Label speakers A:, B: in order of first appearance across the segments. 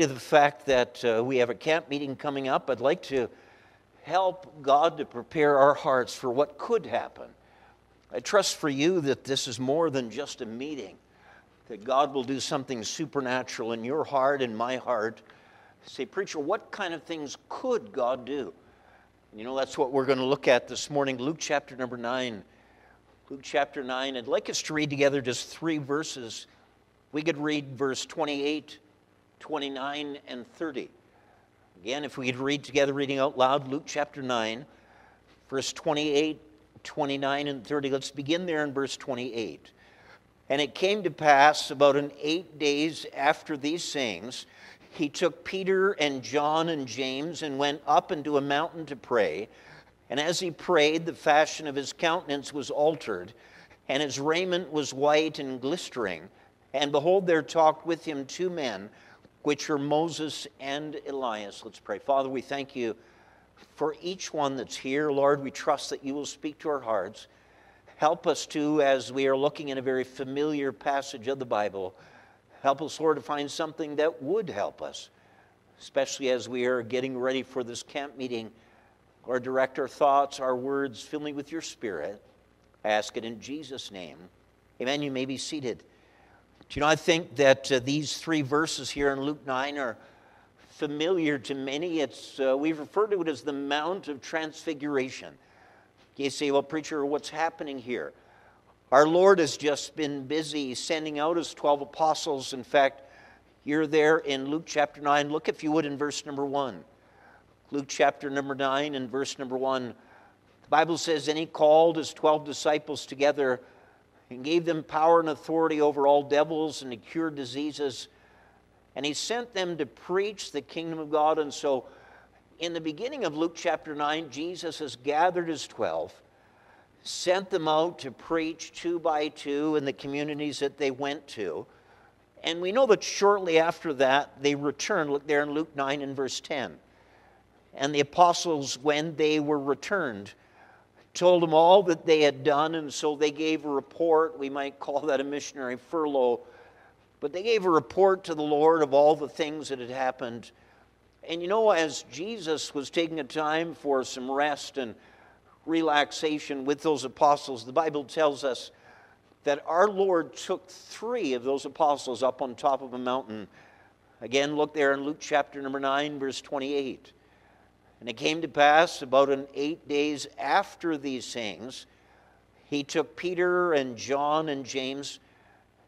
A: to the fact that uh, we have a camp meeting coming up, I'd like to help God to prepare our hearts for what could happen. I trust for you that this is more than just a meeting, that God will do something supernatural in your heart and my heart. Say, preacher, what kind of things could God do? You know, that's what we're going to look at this morning. Luke chapter number 9. Luke chapter 9. I'd like us to read together just three verses. We could read verse 28, 29, and 30. Again, if we could read together, reading out loud, Luke chapter 9, verse 28, 29, and 30. Let's begin there in verse 28. And it came to pass about an eight days after these sayings, he took Peter and John and James and went up into a mountain to pray. And as he prayed, the fashion of his countenance was altered, and his raiment was white and glistering. And behold, there talked with him two men, which are Moses and Elias. Let's pray. Father, we thank you for each one that's here. Lord, we trust that you will speak to our hearts. Help us to, as we are looking in a very familiar passage of the Bible, help us, Lord, to find something that would help us, especially as we are getting ready for this camp meeting Lord, direct our thoughts, our words, fill me with your spirit. I ask it in Jesus' name. Amen. You may be seated. You know, I think that uh, these three verses here in Luke 9 are familiar to many. It's, uh, we refer to it as the Mount of Transfiguration. You say, well, preacher, what's happening here? Our Lord has just been busy sending out his 12 apostles. In fact, you're there in Luke chapter 9. Look, if you would, in verse number 1. Luke chapter number 9 and verse number 1. The Bible says, And he called his 12 disciples together and gave them power and authority over all devils and to cure diseases. And he sent them to preach the kingdom of God. And so, in the beginning of Luke chapter 9, Jesus has gathered his 12, sent them out to preach two by two in the communities that they went to. And we know that shortly after that, they returned. Look there in Luke 9 and verse 10. And the apostles, when they were returned, told them all that they had done, and so they gave a report. We might call that a missionary furlough. But they gave a report to the Lord of all the things that had happened. And you know, as Jesus was taking a time for some rest and relaxation with those apostles, the Bible tells us that our Lord took three of those apostles up on top of a mountain. Again, look there in Luke chapter number 9, verse 28. And it came to pass about an eight days after these things, he took Peter and John and James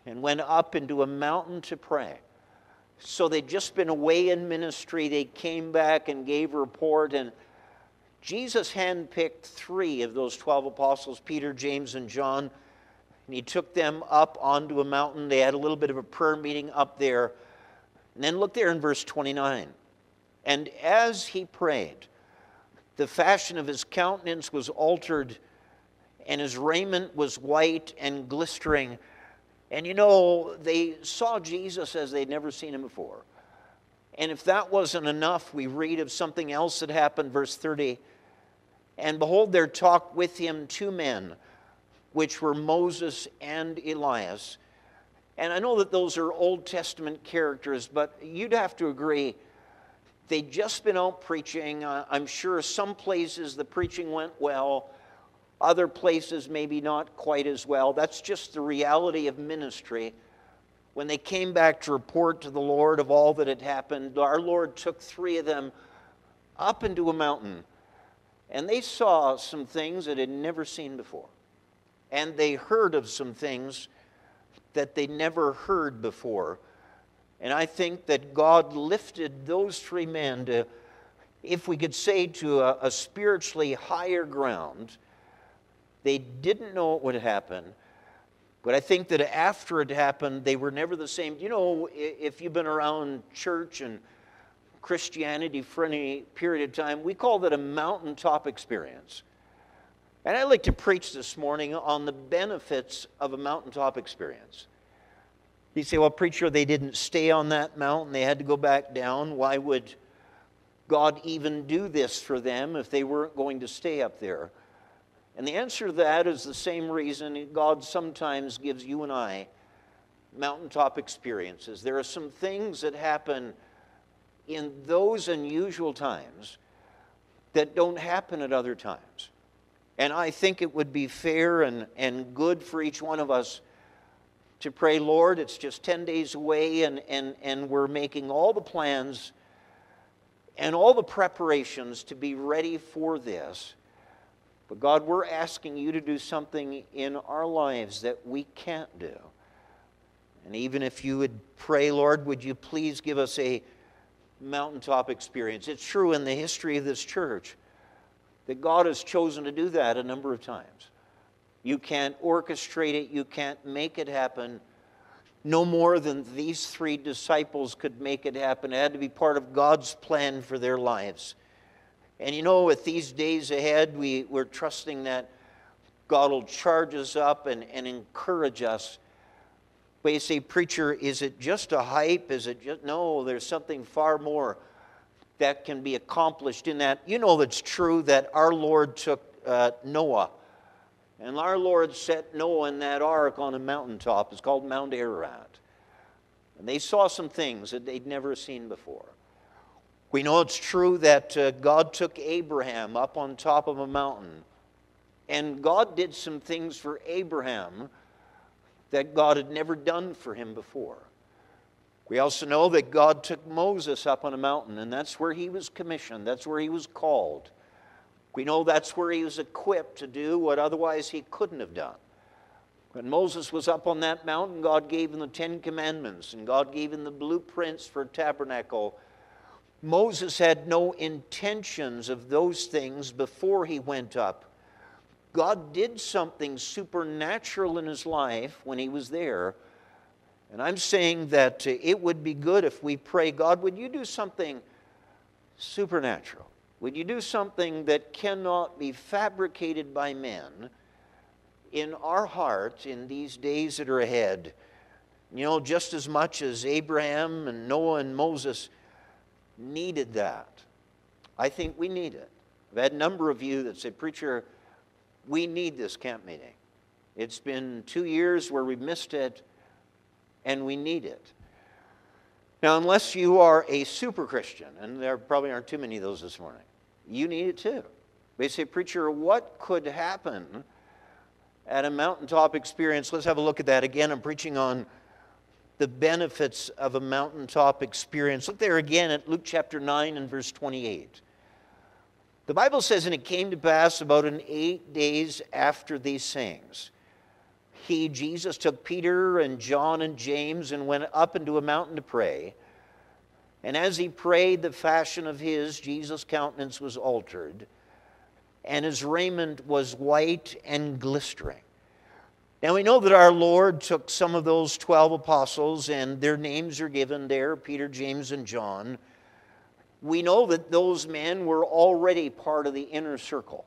A: and went up into a mountain to pray. So they'd just been away in ministry. They came back and gave report, and Jesus handpicked three of those 12 apostles Peter, James, and John. And he took them up onto a mountain. They had a little bit of a prayer meeting up there. And then look there in verse 29. And as he prayed, the fashion of his countenance was altered, and his raiment was white and glistering. And you know, they saw Jesus as they'd never seen him before. And if that wasn't enough, we read of something else that happened, verse 30. And behold, there talked with him two men, which were Moses and Elias. And I know that those are Old Testament characters, but you'd have to agree They'd just been out preaching. Uh, I'm sure some places the preaching went well, other places maybe not quite as well. That's just the reality of ministry. When they came back to report to the Lord of all that had happened, our Lord took three of them up into a mountain, and they saw some things that had never seen before. And they heard of some things that they never heard before. And I think that God lifted those three men to, if we could say, to a, a spiritually higher ground. They didn't know what would happen. But I think that after it happened, they were never the same. You know, if you've been around church and Christianity for any period of time, we call that a mountaintop experience. And I'd like to preach this morning on the benefits of a mountaintop experience. You say, well, preacher, they didn't stay on that mountain, they had to go back down. Why would God even do this for them if they weren't going to stay up there? And the answer to that is the same reason God sometimes gives you and I mountaintop experiences. There are some things that happen in those unusual times that don't happen at other times. And I think it would be fair and, and good for each one of us to pray, Lord, it's just 10 days away, and, and, and we're making all the plans and all the preparations to be ready for this. But God, we're asking you to do something in our lives that we can't do. And even if you would pray, Lord, would you please give us a mountaintop experience? It's true in the history of this church that God has chosen to do that a number of times. You can't orchestrate it, you can't make it happen. No more than these three disciples could make it happen. It had to be part of God's plan for their lives. And you know, with these days ahead, we, we're trusting that God will charge us up and, and encourage us. But you say, Preacher, is it just a hype? Is it just. No, there's something far more that can be accomplished in that. You know, it's true that our Lord took uh, Noah and our Lord set Noah in that ark on a mountaintop. It's called Mount Ararat. And they saw some things that they'd never seen before. We know it's true that uh, God took Abraham up on top of a mountain. And God did some things for Abraham that God had never done for him before. We also know that God took Moses up on a mountain, and that's where he was commissioned, that's where he was called. We know that's where he was equipped to do what otherwise he couldn't have done. When Moses was up on that mountain, God gave him the Ten Commandments and God gave him the blueprints for a tabernacle. Moses had no intentions of those things before he went up. God did something supernatural in his life when he was there. And I'm saying that it would be good if we pray, God, would you do something supernatural? Would you do something that cannot be fabricated by men in our hearts in these days that are ahead? You know, just as much as Abraham and Noah and Moses needed that, I think we need it. I've had a number of you that said, Preacher, we need this camp meeting. It's been two years where we missed it, and we need it. Now, unless you are a super Christian, and there probably aren't too many of those this morning, you need it too. They say, Preacher, what could happen at a mountaintop experience? Let's have a look at that again. I'm preaching on the benefits of a mountaintop experience. Look there again at Luke chapter 9 and verse 28. The Bible says, And it came to pass about an eight days after these things he, Jesus, took Peter and John and James and went up into a mountain to pray. And as he prayed, the fashion of his, Jesus' countenance was altered, and his raiment was white and glistering. Now we know that our Lord took some of those 12 apostles, and their names are given there Peter, James, and John. We know that those men were already part of the inner circle.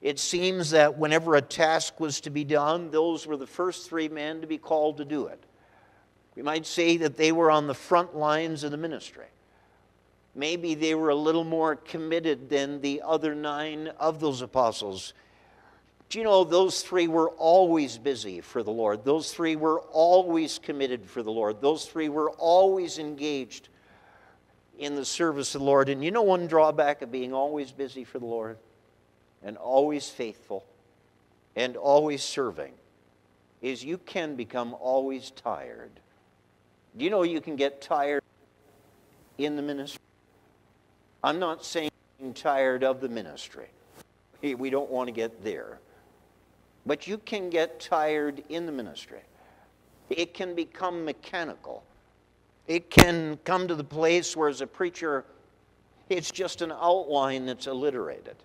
A: It seems that whenever a task was to be done, those were the first three men to be called to do it. We might say that they were on the front lines of the ministry. Maybe they were a little more committed than the other nine of those apostles. Do you know those three were always busy for the Lord? Those three were always committed for the Lord. Those three were always engaged in the service of the Lord. And you know one drawback of being always busy for the Lord? and always faithful and always serving is you can become always tired. Do you know you can get tired in the ministry? I'm not saying tired of the ministry. We don't want to get there. But you can get tired in the ministry. It can become mechanical. It can come to the place where, as a preacher, it's just an outline that's alliterated.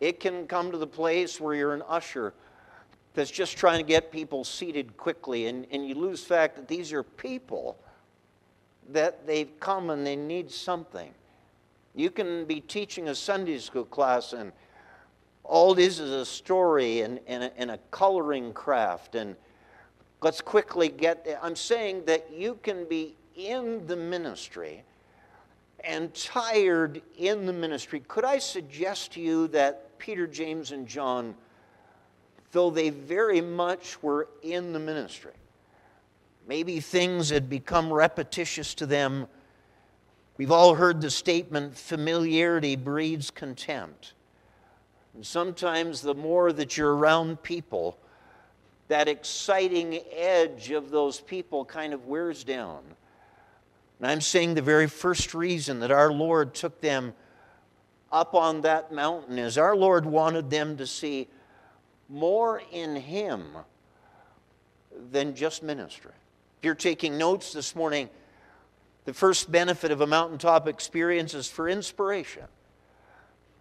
A: It can come to the place where you're an usher that's just trying to get people seated quickly, and, and you lose fact that these are people that they've come and they need something. You can be teaching a Sunday school class, and all this is a story and, and, a, and a coloring craft, and let's quickly get. I'm saying that you can be in the ministry and tired in the ministry. Could I suggest to you that Peter, James, and John, though they very much were in the ministry, maybe things had become repetitious to them, We've all heard the statement familiarity breeds contempt. And sometimes the more that you're around people, that exciting edge of those people kind of wears down. And I'm saying the very first reason that our Lord took them up on that mountain is our Lord wanted them to see more in Him than just ministry. If you're taking notes this morning, the first benefit of a mountaintop experience is for inspiration,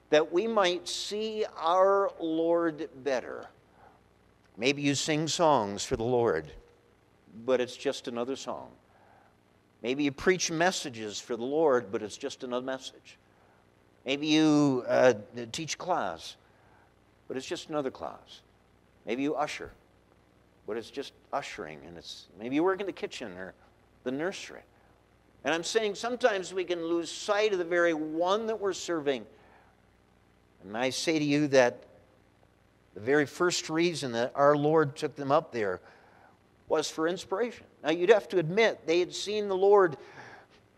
A: that we might see our Lord better. Maybe you sing songs for the Lord, but it's just another song. Maybe you preach messages for the Lord, but it's just another message. Maybe you uh, teach class, but it's just another class. Maybe you usher, but it's just ushering, and it's maybe you work in the kitchen or the nursery. And I'm saying sometimes we can lose sight of the very one that we're serving. And I say to you that the very first reason that our Lord took them up there was for inspiration. Now, you'd have to admit, they had seen the Lord.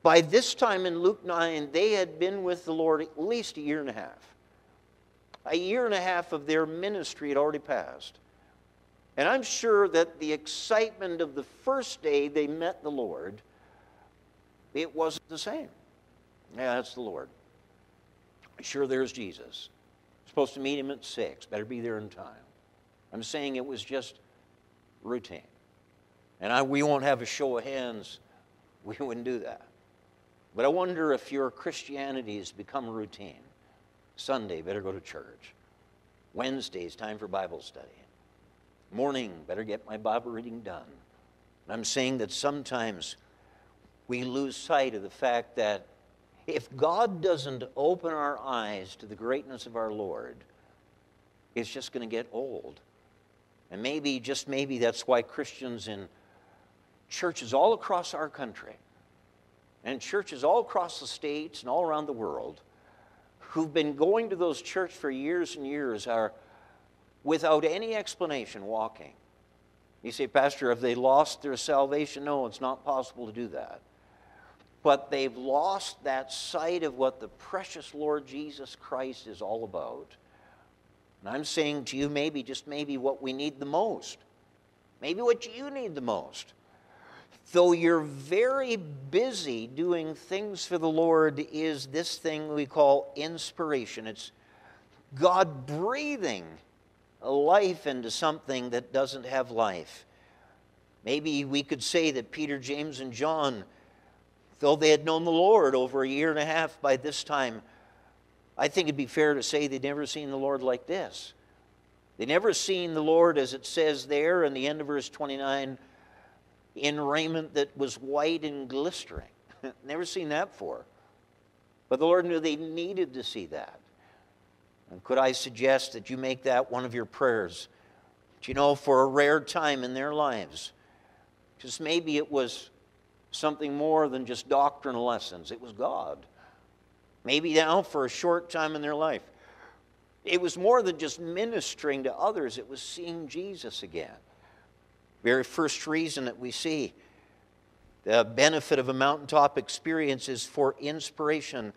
A: By this time in Luke 9, they had been with the Lord at least a year and a half. A year and a half of their ministry had already passed. And I'm sure that the excitement of the first day they met the Lord it wasn't the same. Yeah, that's the Lord. Sure, there's Jesus. Supposed to meet him at 6. Better be there in time. I'm saying it was just routine. And I, we won't have a show of hands. We wouldn't do that. But I wonder if your Christianity has become routine. Sunday, better go to church. Wednesdays, time for Bible study. Morning, better get my Bible reading done. And I'm saying that sometimes we lose sight of the fact that if God doesn't open our eyes to the greatness of our Lord, it's just going to get old. And maybe, just maybe, that's why Christians in churches all across our country and churches all across the states and all around the world who've been going to those churches for years and years are without any explanation walking. You say, Pastor, have they lost their salvation? No, it's not possible to do that but they've lost that sight of what the precious Lord Jesus Christ is all about. And I'm saying to you, maybe, just maybe, what we need the most. Maybe what you need the most. Though you're very busy doing things for the Lord, is this thing we call inspiration. It's God breathing life into something that doesn't have life. Maybe we could say that Peter, James, and John Though they had known the Lord over a year and a half by this time, I think it'd be fair to say they'd never seen the Lord like this. They'd never seen the Lord, as it says there in the end of verse 29, in raiment that was white and glistering. never seen that before. But the Lord knew they needed to see that. And could I suggest that you make that one of your prayers? Do you know, for a rare time in their lives, because maybe it was something more than just doctrinal lessons. It was God. Maybe now for a short time in their life. It was more than just ministering to others, it was seeing Jesus again. Very first reason that we see the benefit of a mountaintop experience is for inspiration.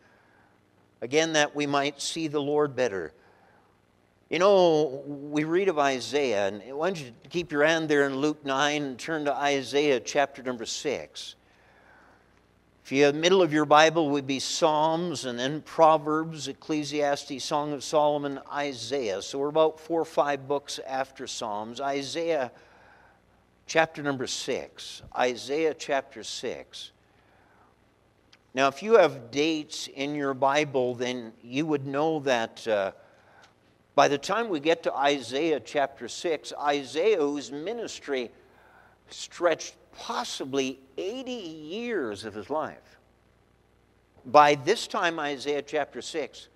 A: Again, that we might see the Lord better. You know, we read of Isaiah, and why don't you keep your hand there in Luke 9 and turn to Isaiah chapter number 6. If you have middle of your Bible would be Psalms and then Proverbs, Ecclesiastes, Song of Solomon, Isaiah. So we're about four or five books after Psalms. Isaiah chapter number six. Isaiah chapter six. Now, if you have dates in your Bible, then you would know that uh, by the time we get to Isaiah chapter 6, Isaiah, whose ministry stretched possibly 80 years of his life. By this time, Isaiah chapter 6,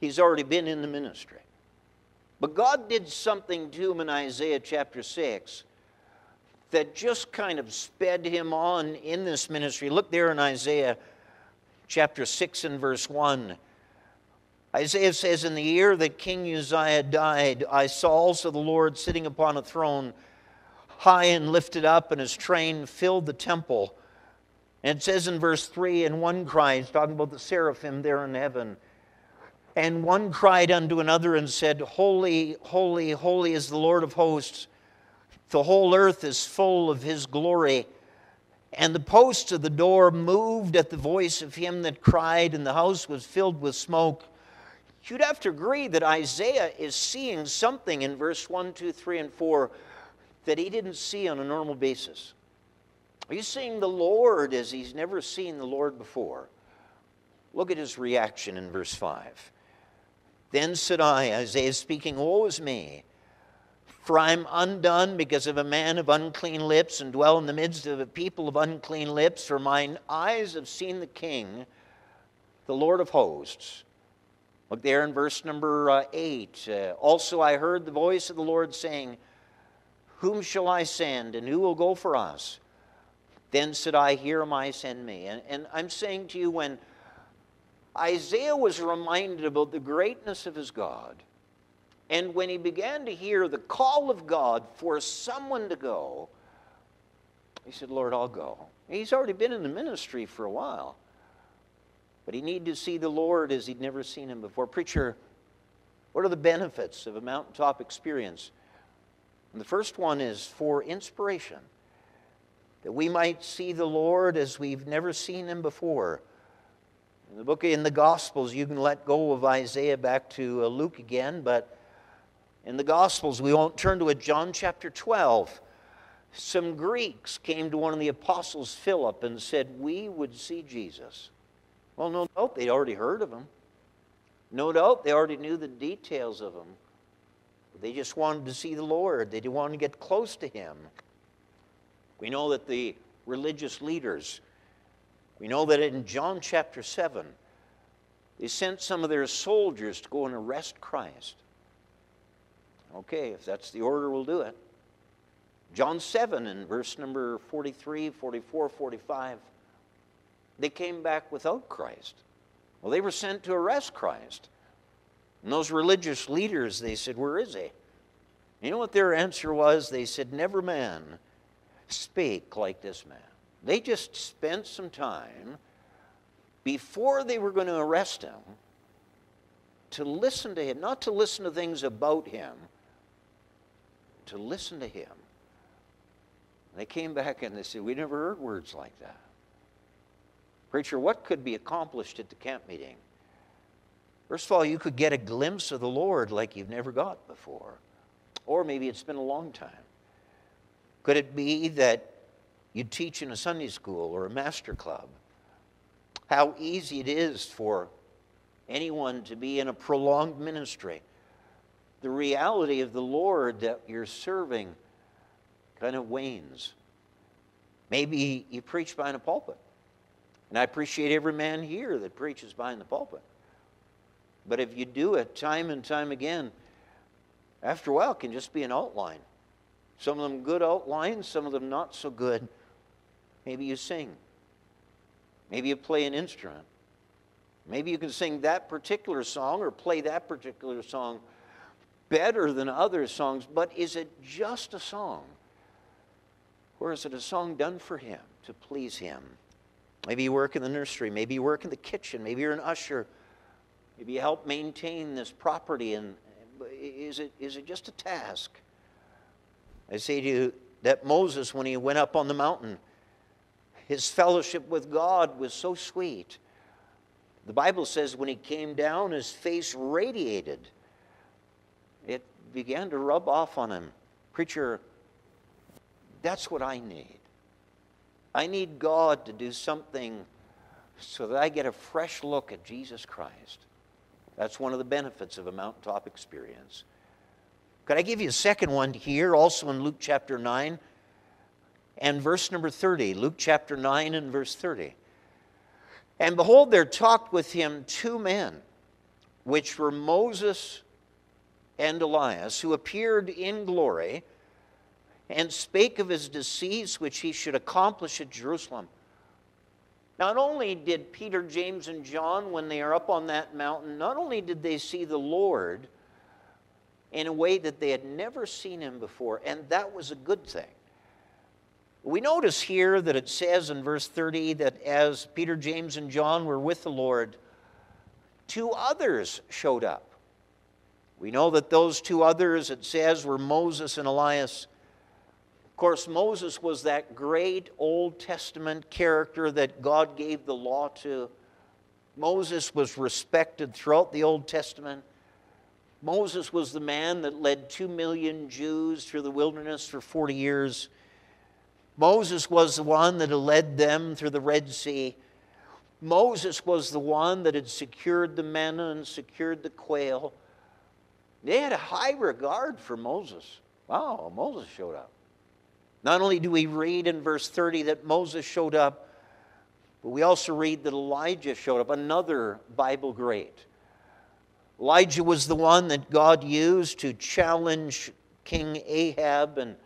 A: he's already been in the ministry. But God did something to him in Isaiah chapter 6 that just kind of sped him on in this ministry. Look there in Isaiah chapter 6 and verse 1. Isaiah says, In the year that King Uzziah died, I saw also the Lord sitting upon a throne high and lifted up, and his train filled the temple. And it says in verse 3 and one cries, talking about the seraphim there in heaven, and one cried unto another and said, Holy, holy, holy is the Lord of hosts. The whole earth is full of his glory. And the posts of the door moved at the voice of him that cried, and the house was filled with smoke. You'd have to agree that Isaiah is seeing something in verse 1, 2, 3, and 4 that he didn't see on a normal basis. He's seeing the Lord as he's never seen the Lord before. Look at his reaction in verse 5. Then said I, Isaiah speaking, Woe is me! For I am undone because of a man of unclean lips, and dwell in the midst of a people of unclean lips. For mine eyes have seen the King, the Lord of hosts. Look there in verse number uh, 8. Uh, also I heard the voice of the Lord saying, Whom shall I send, and who will go for us? Then said I, Here am I, send me. And, and I'm saying to you, when Isaiah was reminded about the greatness of his God, and when he began to hear the call of God for someone to go, he said, Lord, I'll go. He's already been in the ministry for a while. But he needed to see the Lord as he'd never seen him before. Preacher, what are the benefits of a mountaintop experience? And the first one is for inspiration, that we might see the Lord as we've never seen him before. In the book in the Gospels, you can let go of Isaiah back to uh, Luke again, but in the Gospels, we won't turn to it, John chapter 12. Some Greeks came to one of the apostles, Philip, and said, We would see Jesus. Well, no doubt they'd already heard of him. No doubt they already knew the details of him. They just wanted to see the Lord, they wanted to get close to him. We know that the religious leaders, we know that in John chapter 7, they sent some of their soldiers to go and arrest Christ. Okay, if that's the order, we'll do it. John 7 in verse number 43, 44, 45, they came back without Christ. Well, they were sent to arrest Christ. And those religious leaders, they said, Where is he? You know what their answer was? They said, Never man spake like this man. They just spent some time before they were going to arrest him to listen to him, not to listen to things about him, to listen to him. They came back and they said, We never heard words like that. Preacher, what could be accomplished at the camp meeting? First of all, you could get a glimpse of the Lord like you've never got before. Or maybe it's been a long time. Could it be that you teach in a Sunday school or a master club? How easy it is for anyone to be in a prolonged ministry the reality of the Lord that you're serving kind of wanes. Maybe you preach behind a pulpit. And I appreciate every man here that preaches behind the pulpit. But if you do it time and time again, after a while it can just be an outline. Some of them good outlines, some of them not so good. Maybe you sing. Maybe you play an instrument. Maybe you can sing that particular song or play that particular song better than other songs, but is it just a song? Or is it a song done for Him, to please Him? Maybe you work in the nursery, maybe you work in the kitchen, maybe you're an usher, maybe you help maintain this property, and is it, is it just a task? I say to you that Moses, when he went up on the mountain, his fellowship with God was so sweet. The Bible says when he came down, his face radiated it began to rub off on him. Preacher, that's what I need. I need God to do something so that I get a fresh look at Jesus Christ. That's one of the benefits of a mountaintop experience. Could I give you a second one here, also in Luke chapter 9 and verse number 30? Luke chapter 9 and verse 30. And behold, there talked with him two men, which were Moses and Elias, who appeared in glory and spake of his decease, which he should accomplish at Jerusalem. Not only did Peter, James, and John, when they are up on that mountain, not only did they see the Lord in a way that they had never seen him before, and that was a good thing. We notice here that it says in verse 30 that as Peter, James, and John were with the Lord, two others showed up. We know that those two others, it says, were Moses and Elias. Of course, Moses was that great Old Testament character that God gave the law to. Moses was respected throughout the Old Testament. Moses was the man that led two million Jews through the wilderness for 40 years. Moses was the one that led them through the Red Sea. Moses was the one that had secured the manna and secured the quail. They had a high regard for Moses. Wow, Moses showed up. Not only do we read in verse 30 that Moses showed up, but we also read that Elijah showed up, another Bible great. Elijah was the one that God used to challenge King Ahab and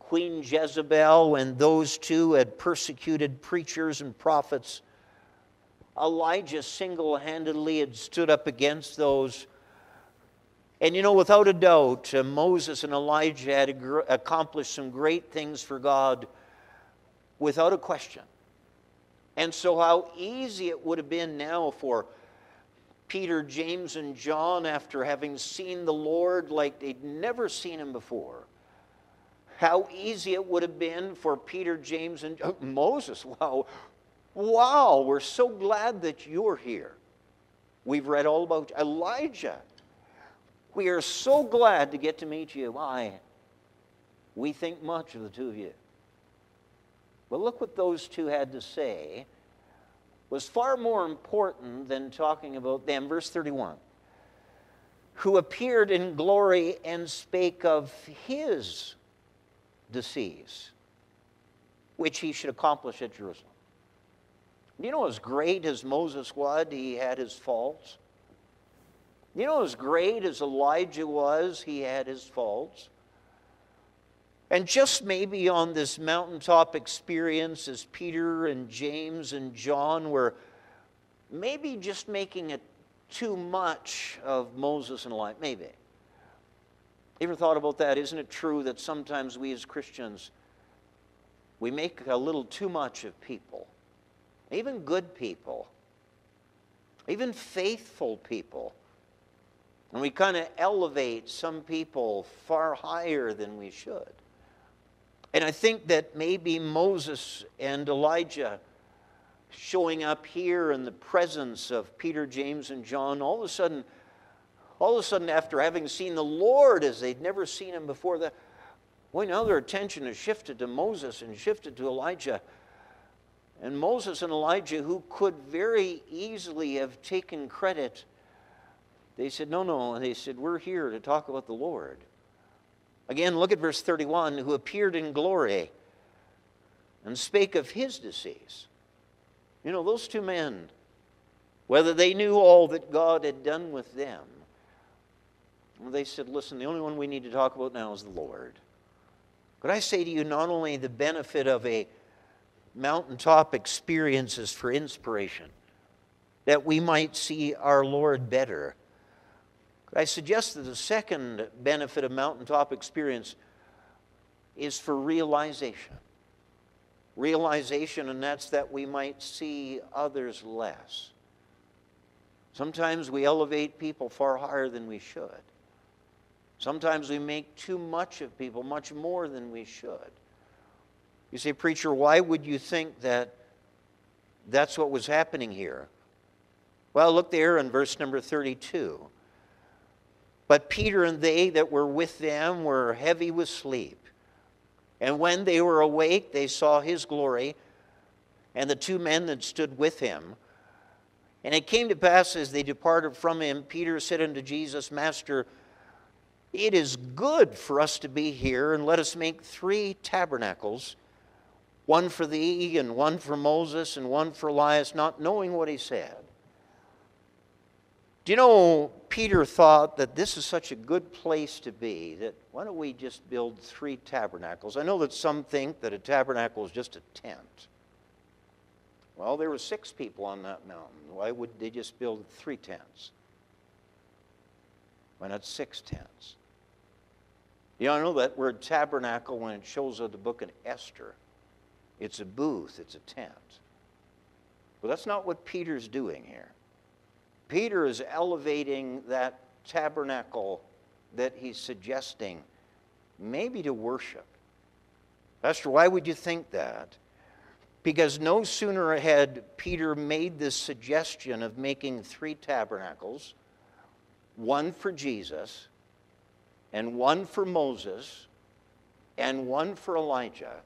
A: Queen Jezebel when those two had persecuted preachers and prophets. Elijah single handedly had stood up against those and you know, without a doubt, uh, Moses and Elijah had accomplished some great things for God without a question. And so, how easy it would have been now for Peter, James, and John, after having seen the Lord like they'd never seen him before, how easy it would have been for Peter, James, and uh, Moses. Wow, wow, we're so glad that you're here. We've read all about Elijah. We are so glad to get to meet you. Why? We think much of the two of you. But look what those two had to say was far more important than talking about them. Verse 31 who appeared in glory and spake of his disease, which he should accomplish at Jerusalem. You know, as great as Moses was, he had his faults. You know, as great as Elijah was, he had his faults. And just maybe on this mountaintop experience, as Peter and James and John were maybe just making it too much of Moses and Elijah. Maybe. You ever thought about that? Isn't it true that sometimes we as Christians, we make a little too much of people, even good people, even faithful people? And we kind of elevate some people far higher than we should. And I think that maybe Moses and Elijah showing up here in the presence of Peter, James, and John, all of a sudden, all of a sudden, after having seen the Lord as they'd never seen him before, the, boy, now their attention has shifted to Moses and shifted to Elijah. And Moses and Elijah, who could very easily have taken credit they said, No, no. And they said, We're here to talk about the Lord. Again, look at verse 31 who appeared in glory and spake of his disease. You know, those two men, whether they knew all that God had done with them, they said, Listen, the only one we need to talk about now is the Lord. Could I say to you, not only the benefit of a mountaintop experiences for inspiration, that we might see our Lord better I suggest that the second benefit of mountaintop experience is for realization. Realization, and that's that we might see others less. Sometimes we elevate people far higher than we should. Sometimes we make too much of people, much more than we should. You say, Preacher, why would you think that that's what was happening here? Well, look there in verse number 32. But Peter and they that were with them were heavy with sleep. And when they were awake, they saw his glory and the two men that stood with him. And it came to pass as they departed from him, Peter said unto Jesus, Master, it is good for us to be here, and let us make three tabernacles one for thee, and one for Moses, and one for Elias, not knowing what he said. Do you know, Peter thought that this is such a good place to be that why don't we just build three tabernacles? I know that some think that a tabernacle is just a tent. Well, there were six people on that mountain. Why would they just build three tents? Why not six tents? You know, I know that word tabernacle when it shows up the book of Esther. it's a booth, it's a tent. But that's not what Peter's doing here. Peter is elevating that tabernacle that he's suggesting maybe to worship. Pastor, why would you think that? Because no sooner had Peter made this suggestion of making three tabernacles one for Jesus, and one for Moses, and one for Elijah.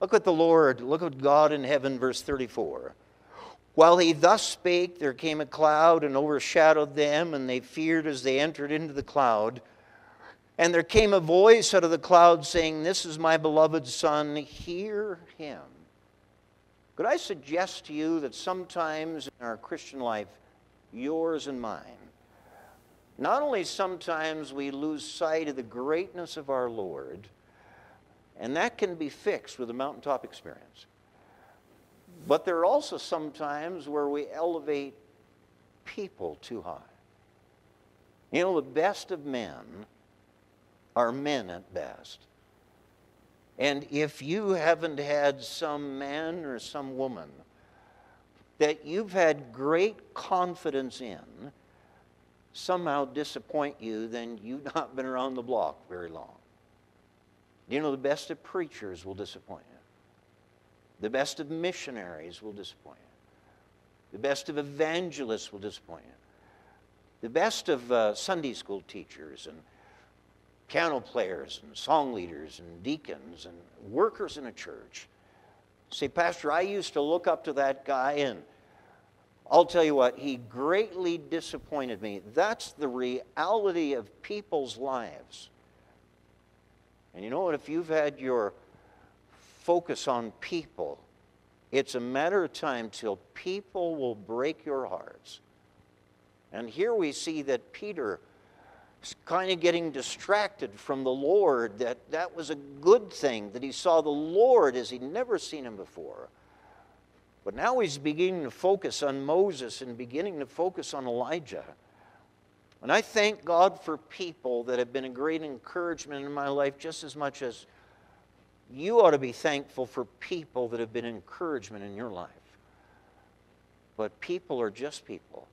A: Look at the Lord, look at God in heaven, verse 34. While he thus spake, there came a cloud and overshadowed them, and they feared as they entered into the cloud. And there came a voice out of the cloud saying, This is my beloved Son, hear him. Could I suggest to you that sometimes in our Christian life, yours and mine, not only sometimes we lose sight of the greatness of our Lord, and that can be fixed with a mountaintop experience, but there are also some times where we elevate people too high. You know, the best of men are men at best. And if you haven't had some man or some woman that you've had great confidence in somehow disappoint you, then you've not been around the block very long. You know, the best of preachers will disappoint you. The best of missionaries will disappoint you. The best of evangelists will disappoint you. The best of uh, Sunday school teachers and piano players and song leaders and deacons and workers in a church say, Pastor, I used to look up to that guy, and I'll tell you what, he greatly disappointed me. That's the reality of people's lives. And you know what? If you've had your focus on people, it's a matter of time till people will break your hearts. And here we see that Peter is kind of getting distracted from the Lord, that that was a good thing, that he saw the Lord as he'd never seen him before. But now he's beginning to focus on Moses and beginning to focus on Elijah. And I thank God for people that have been a great encouragement in my life just as much as you ought to be thankful for people that have been encouragement in your life. But people are just people.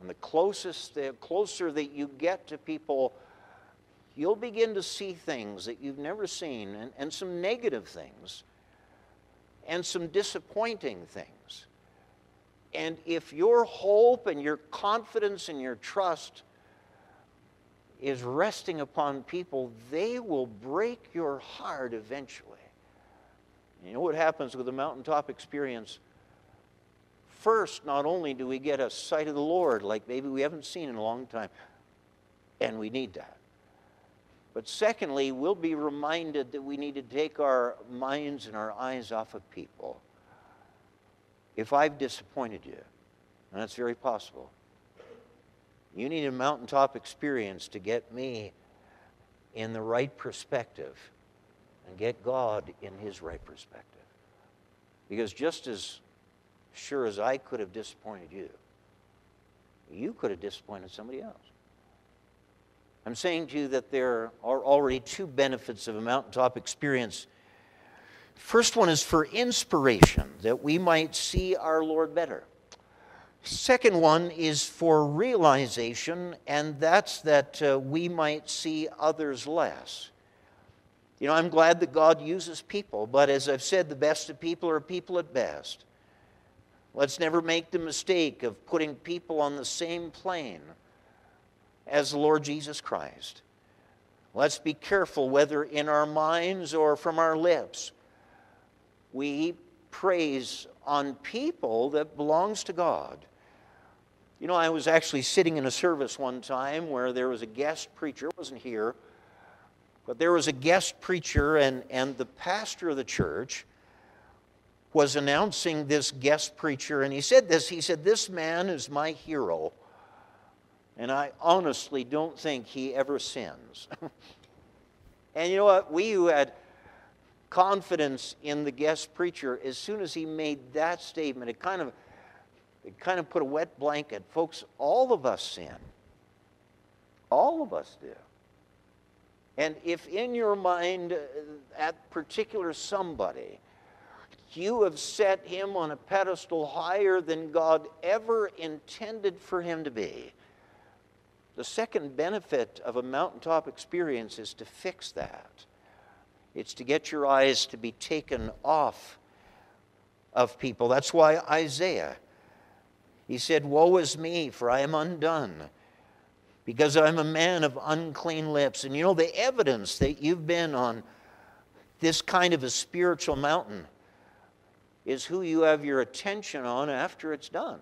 A: And the closest, the closer that you get to people, you'll begin to see things that you've never seen, and, and some negative things, and some disappointing things. And if your hope and your confidence and your trust is resting upon people, they will break your heart eventually. You know what happens with the mountaintop experience? First, not only do we get a sight of the Lord like maybe we haven't seen in a long time, and we need that. But secondly, we'll be reminded that we need to take our minds and our eyes off of people. If I've disappointed you, and that's very possible, you need a mountaintop experience to get me in the right perspective and get God in his right perspective. Because just as sure as I could have disappointed you, you could have disappointed somebody else. I'm saying to you that there are already two benefits of a mountaintop experience. First one is for inspiration, that we might see our Lord better. Second one is for realization, and that's that uh, we might see others less. You know, I'm glad that God uses people, but as I've said, the best of people are people at best. Let's never make the mistake of putting people on the same plane as the Lord Jesus Christ. Let's be careful whether in our minds or from our lips we praise on people that belongs to God. You know, I was actually sitting in a service one time where there was a guest preacher, wasn't here, but there was a guest preacher, and, and the pastor of the church was announcing this guest preacher, and he said this He said, This man is my hero, and I honestly don't think he ever sins. and you know what? We who had confidence in the guest preacher, as soon as he made that statement, it kind of it kind of put a wet blanket. Folks, all of us sin. All of us do. And if in your mind, uh, that particular somebody you have set him on a pedestal higher than God ever intended for him to be. The second benefit of a mountaintop experience is to fix that. It's to get your eyes to be taken off of people. That's why Isaiah, he said, Woe is me, for I am undone, because I'm a man of unclean lips. And you know, the evidence that you've been on this kind of a spiritual mountain is who you have your attention on after it's done.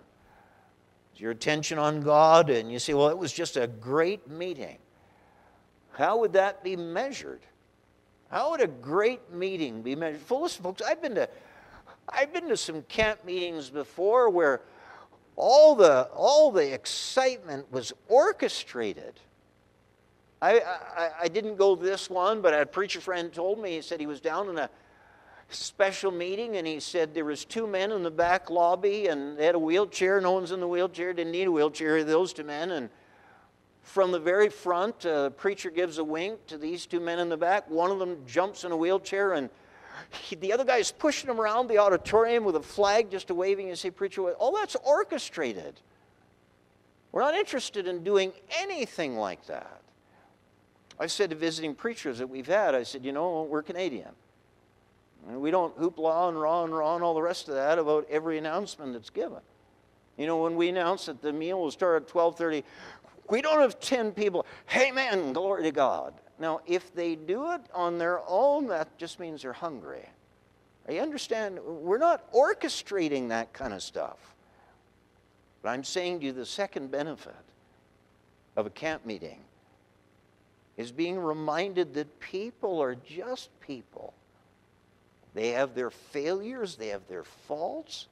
A: Is your attention on God, and you say, Well, it was just a great meeting. How would that be measured? How would a great meeting be measured? Listen, folks, I've been to I've been to some camp meetings before where all the all the excitement was orchestrated. I, I, I didn't go this one, but a preacher friend told me, he said he was down in a special meeting and he said there was two men in the back lobby and they had a wheelchair. No one's in the wheelchair, didn't need a wheelchair, those two men. And from the very front, a preacher gives a wink to these two men in the back. One of them jumps in a wheelchair and he, the other guy is pushing him around the auditorium with a flag just waving and say, Preacher, all that's orchestrated. We're not interested in doing anything like that. I said to visiting preachers that we've had, I said, you know, we're Canadian. And we don't hoopla and rah and rah and all the rest of that about every announcement that's given. You know, when we announce that the meal will start at 12:30, we don't have 10 people, hey man, glory to God. Now, if they do it on their own, that just means they're hungry. You understand? We're not orchestrating that kind of stuff. But I'm saying to you the second benefit of a camp meeting is being reminded that people are just people. They have their failures, they have their faults,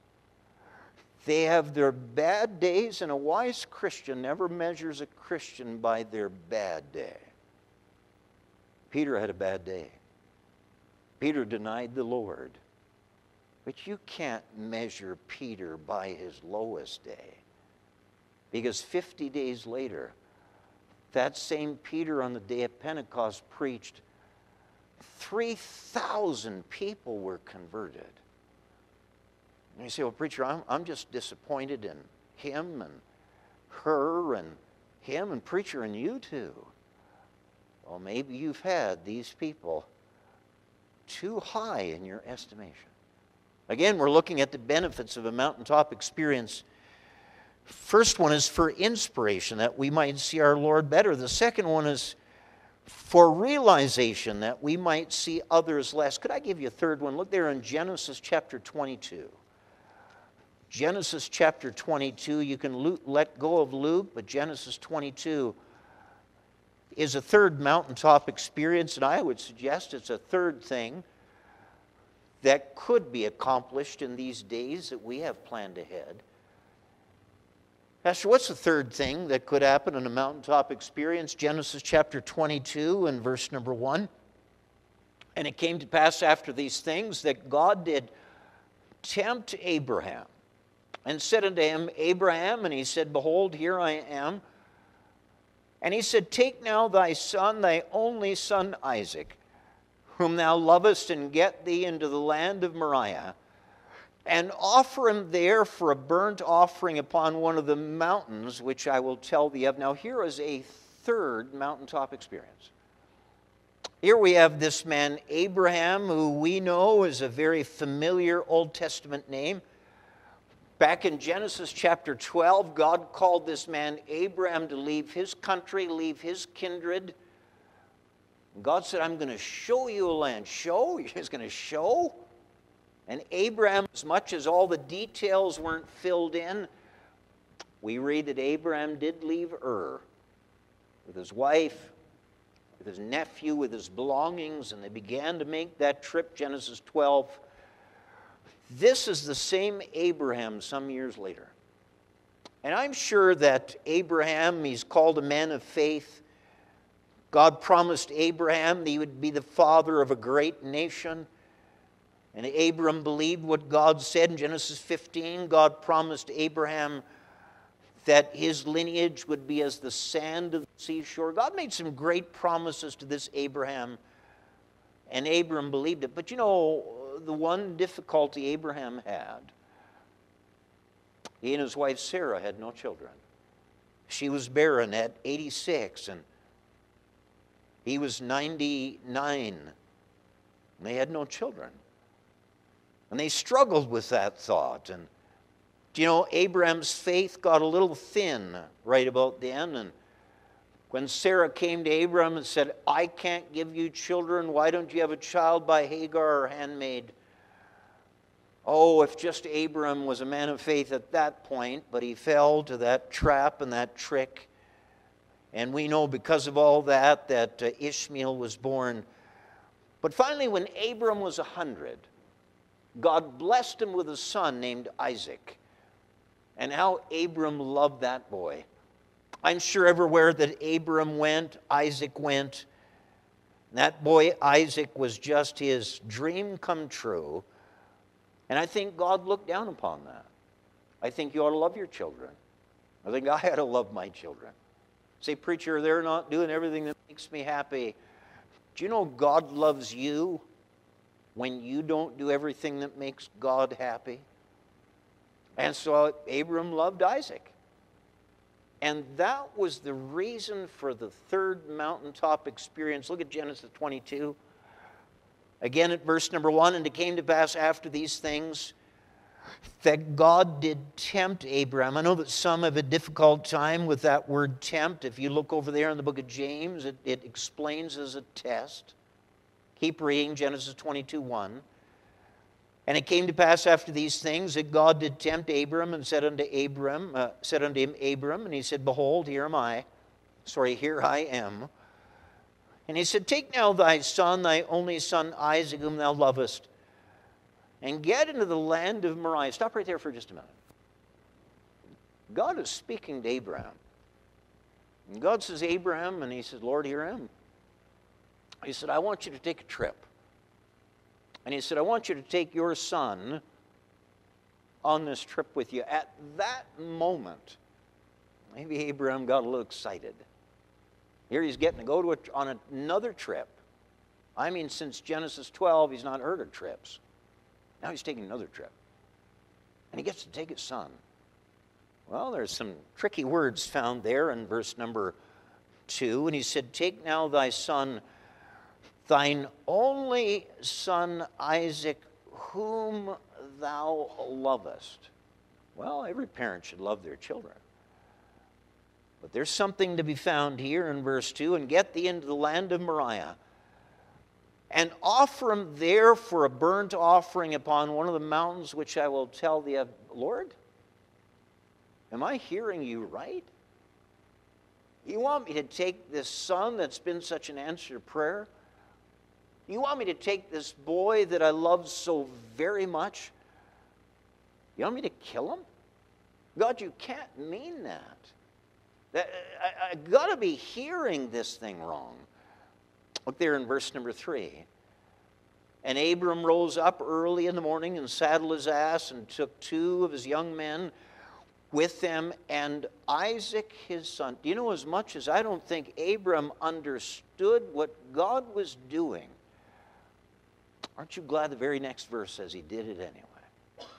A: they have their bad days, and a wise Christian never measures a Christian by their bad day. Peter had a bad day. Peter denied the Lord. But you can't measure Peter by his lowest day. Because 50 days later, that same Peter on the day of Pentecost preached, 3,000 people were converted. And you say, well, preacher, I'm, I'm just disappointed in him and her and him and preacher and you too. Well, maybe you've had these people too high in your estimation. Again, we're looking at the benefits of a mountaintop experience First one is for inspiration, that we might see our Lord better. The second one is for realization, that we might see others less. Could I give you a third one? Look there in Genesis chapter 22. Genesis chapter 22, you can let go of Luke, but Genesis 22 is a third mountaintop experience, and I would suggest it's a third thing that could be accomplished in these days that we have planned ahead. Pastor, what's the third thing that could happen in a mountaintop experience? Genesis chapter 22 and verse number 1. And it came to pass after these things that God did tempt Abraham and said unto him, Abraham, and he said, Behold, here I am. And he said, Take now thy son, thy only son Isaac, whom thou lovest, and get thee into the land of Moriah and offer him there for a burnt offering upon one of the mountains which I will tell thee of. Now, here is a third mountaintop experience. Here we have this man, Abraham, who we know is a very familiar Old Testament name. Back in Genesis chapter 12, God called this man Abraham to leave his country, leave his kindred. God said, I'm going to show you a land. Show? He's going to show? And Abraham, as much as all the details weren't filled in, we read that Abraham did leave Ur with his wife, with his nephew, with his belongings, and they began to make that trip, Genesis 12. This is the same Abraham some years later. And I'm sure that Abraham, he's called a man of faith. God promised Abraham that he would be the father of a great nation. And Abram believed what God said in Genesis 15. God promised Abraham that his lineage would be as the sand of the seashore. God made some great promises to this Abraham, and Abram believed it. But you know, the one difficulty Abraham had? He and his wife Sarah had no children. She was barren at 86, and he was 99. And they had no children. And they struggled with that thought. And, you know, Abraham's faith got a little thin right about then. And when Sarah came to Abraham and said, I can't give you children, why don't you have a child by Hagar, or handmaid? Oh, if just Abram was a man of faith at that point, but he fell to that trap and that trick. And we know because of all that that uh, Ishmael was born. But finally, when Abram was a 100, God blessed him with a son named Isaac. And how Abram loved that boy. I'm sure everywhere that Abram went, Isaac went. That boy, Isaac, was just his dream come true. And I think God looked down upon that. I think you ought to love your children. I think I ought to love my children. Say, preacher, they're not doing everything that makes me happy. Do you know God loves you when you don't do everything that makes God happy? And so Abram loved Isaac. And that was the reason for the third mountaintop experience. Look at Genesis 22. Again, at verse number one, and it came to pass after these things that God did tempt Abraham. I know that some have a difficult time with that word tempt. If you look over there in the book of James, it, it explains as a test. Keep reading Genesis 22 1. And it came to pass after these things that God did tempt Abram and said unto Abram, uh, said unto him, Abram, and he said, Behold, here am I. Sorry, here I am. And he said, Take now thy son, thy only son Isaac, whom thou lovest, and get into the land of Moriah. Stop right there for just a minute. God is speaking to Abraham. And God says, Abraham, and he says, Lord, here I am. He said, I want you to take a trip. And he said, I want you to take your son on this trip with you. At that moment, maybe Abraham got a little excited. Here he's getting to go to a, on another trip. I mean, since Genesis 12, he's not heard of trips. Now he's taking another trip. And he gets to take his son. Well, there's some tricky words found there in verse number 2. And he said, Take now thy son thine only son Isaac, whom thou lovest. Well, every parent should love their children. But there's something to be found here in verse 2 and get thee into the land of Moriah and offer him there for a burnt offering upon one of the mountains which I will tell thee of. Lord, am I hearing you right? You want me to take this son that's been such an answer to prayer? You want me to take this boy that I love so very much? You want me to kill him? God, you can't mean that. that I, I got to be hearing this thing wrong. Look there in verse number three. And Abram rose up early in the morning and saddled his ass and took two of his young men with them and Isaac his son. Do you know, as much as I don't think Abram understood what God was doing, Aren't you glad the very next verse says he did it anyway?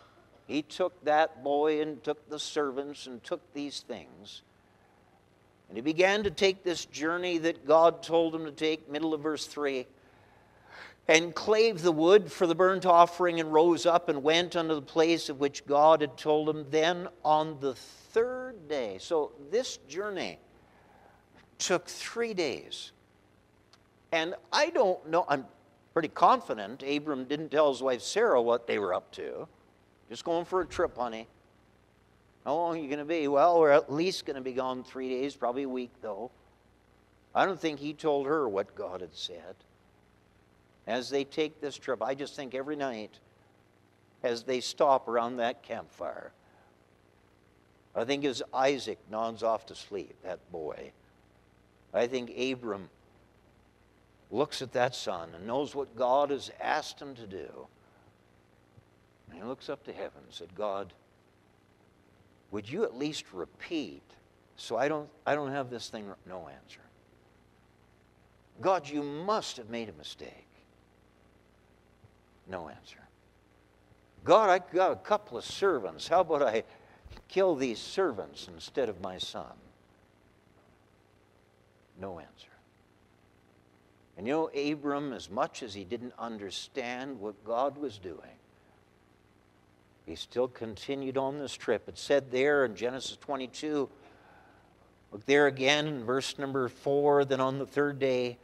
A: He took that boy and took the servants and took these things. And he began to take this journey that God told him to take, middle of verse 3, and clave the wood for the burnt offering and rose up and went unto the place of which God had told him. Then on the third day, so this journey took three days. And I don't know, I'm pretty confident Abram didn't tell his wife Sarah what they were up to. Just going for a trip, honey. How long are you going to be? Well, we're at least going to be gone three days, probably a week, though. I don't think he told her what God had said. As they take this trip, I just think every night, as they stop around that campfire, I think as Isaac nods off to sleep, that boy, I think Abram looks at that son and knows what God has asked him to do. And he looks up to heaven and said, God, would you at least repeat so I don't, I don't have this thing no answer? God, you must have made a mistake. No answer. God, I got a couple of servants. How about I kill these servants instead of my son? No answer. And you know, Abram, as much as he didn't understand what God was doing, he still continued on this trip. It said there in Genesis 22, look there again in verse number 4, then on the third day,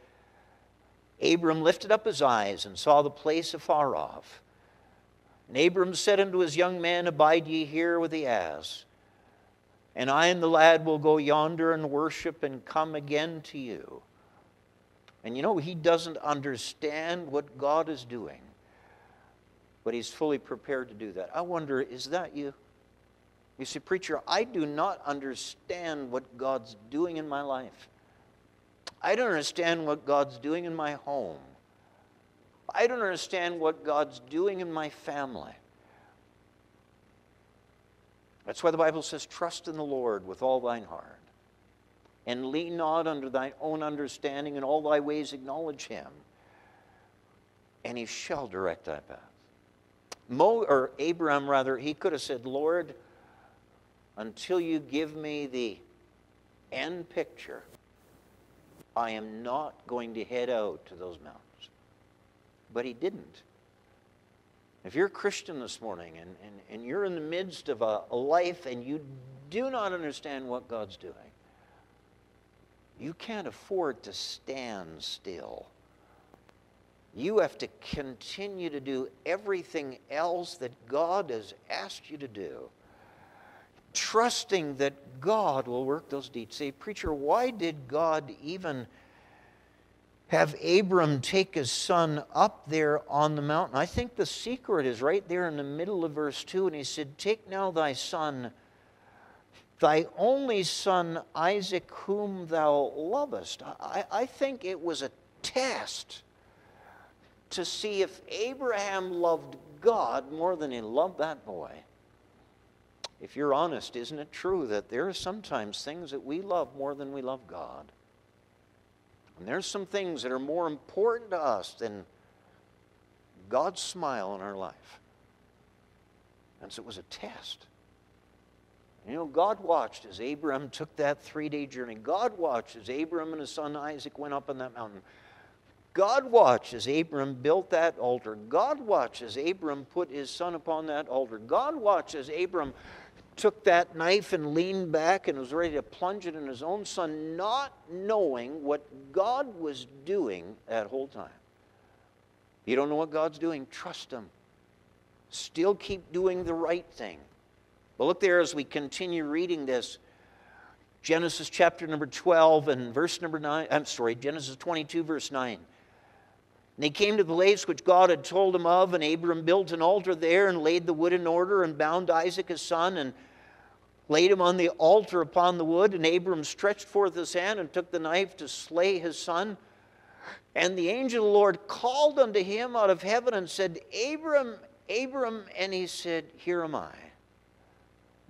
A: Abram lifted up his eyes and saw the place afar off. And Abram said unto his young men, Abide ye here with the ass, and I and the lad will go yonder and worship and come again to you. And you know, he doesn't understand what God is doing, but he's fully prepared to do that. I wonder, is that you? You see, preacher, I do not understand what God's doing in my life. I don't understand what God's doing in my home. I don't understand what God's doing in my family. That's why the Bible says, Trust in the Lord with all thine heart, and lean not unto thine own understanding, in all thy ways acknowledge him, and he shall direct thy path. Mo, or Abraham, rather, he could have said, Lord, until you give me the end picture, I am not going to head out to those mountains. But he didn't. If you're a Christian this morning and, and, and you're in the midst of a, a life and you do not understand what God's doing, you can't afford to stand still. You have to continue to do everything else that God has asked you to do trusting that God will work those deeds. Say, preacher, why did God even have Abram take his son up there on the mountain? I think the secret is right there in the middle of verse 2. And he said, Take now thy son, thy only son Isaac, whom thou lovest. I, I think it was a test to see if Abraham loved God more than he loved that boy if you're honest, isn't it true that there are sometimes things that we love more than we love God? And there's some things that are more important to us than God's smile in our life. And so it was a test. You know, God watched as Abram took that three day journey. God watched as Abram and his son Isaac went up on that mountain. God watched as Abram built that altar. God watched as Abram put his son upon that altar. God watched as Abram took that knife and leaned back and was ready to plunge it in his own son, not knowing what God was doing that whole time. You don't know what God's doing, trust Him. Still keep doing the right thing. But look there as we continue reading this. Genesis chapter number 12 and verse number 9. I'm sorry, Genesis 22, verse 9. And they came to the place which God had told him of, and Abram built an altar there and laid the wood in order and bound Isaac his son and laid him on the altar upon the wood. And Abram stretched forth his hand and took the knife to slay his son. And the angel of the Lord called unto him out of heaven and said, Abram, Abram, and he said, Here am I.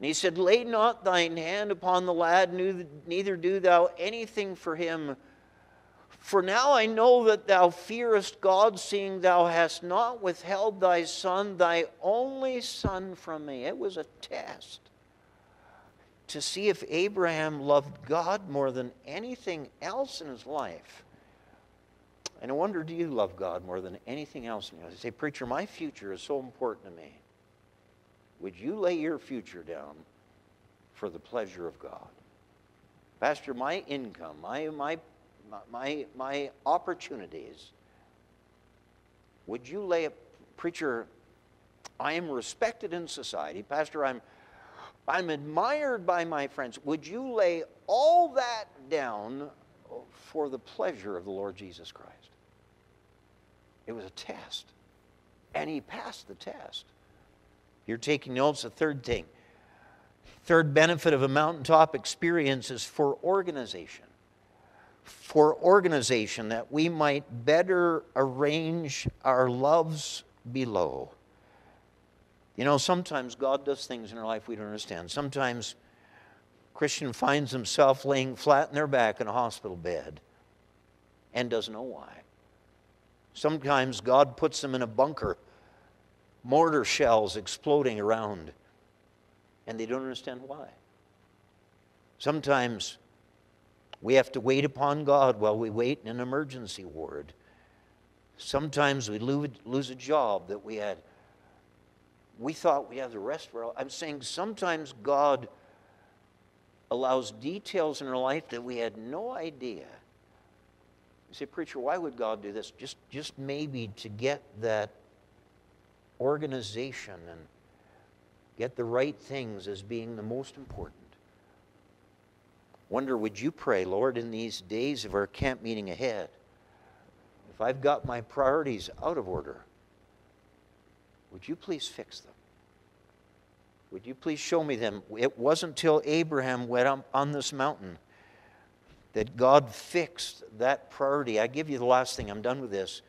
A: And he said, Lay not thine hand upon the lad, neither do thou anything for him. For now I know that thou fearest God, seeing thou hast not withheld thy son, thy only son, from me. It was a test to see if Abraham loved God more than anything else in his life. And I wonder, do you love God more than anything else in your life? say, Preacher, my future is so important to me. Would you lay your future down for the pleasure of God? Pastor, my income, my, my my, my opportunities, would you lay a preacher? I am respected in society. Pastor, I'm, I'm admired by my friends. Would you lay all that down for the pleasure of the Lord Jesus Christ? It was a test. And he passed the test. You're taking notes, the third thing. Third benefit of a mountaintop experience is for organization for organization that we might better arrange our loves below. You know, sometimes God does things in our life we don't understand. Sometimes Christian finds himself laying flat in their back in a hospital bed and doesn't know why. Sometimes God puts them in a bunker mortar shells exploding around, and they don't understand why. Sometimes we have to wait upon God while we wait in an emergency ward. Sometimes we lose a job that we had. We thought we had the rest of our I'm saying sometimes God allows details in our life that we had no idea. You say, Preacher, why would God do this? Just, just maybe to get that organization and get the right things as being the most important. Wonder, would you pray, Lord, in these days of our camp meeting ahead, if I've got my priorities out of order, would you please fix them? Would you please show me them? It wasn't till Abraham went up on this mountain that God fixed that priority. I give you the last thing, I'm done with this.